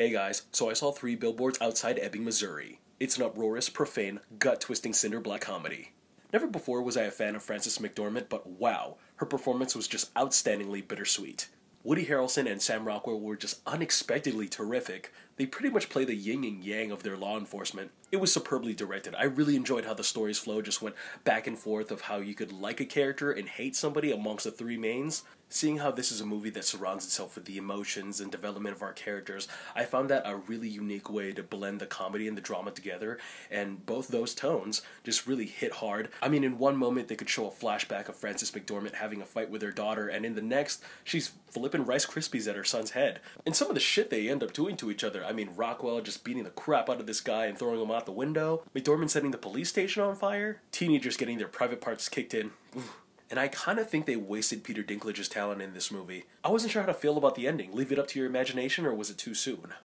Hey guys, so I saw three billboards outside Ebbing, Missouri. It's an uproarious, profane, gut twisting cinder black comedy. Never before was I a fan of Frances McDormand, but wow, her performance was just outstandingly bittersweet. Woody Harrelson and Sam Rockwell were just unexpectedly terrific. They pretty much play the yin and yang of their law enforcement. It was superbly directed. I really enjoyed how the story's flow just went back and forth of how you could like a character and hate somebody amongst the three mains. Seeing how this is a movie that surrounds itself with the emotions and development of our characters, I found that a really unique way to blend the comedy and the drama together, and both those tones just really hit hard. I mean, in one moment, they could show a flashback of Frances McDormand having a fight with her daughter, and in the next, she's flipping Rice Krispies at her son's head. And some of the shit they end up doing to each other. I mean, Rockwell just beating the crap out of this guy and throwing him out the window, McDormand setting the police station on fire, teenagers getting their private parts kicked in. And I kind of think they wasted Peter Dinklage's talent in this movie. I wasn't sure how to feel about the ending. Leave it up to your imagination, or was it too soon?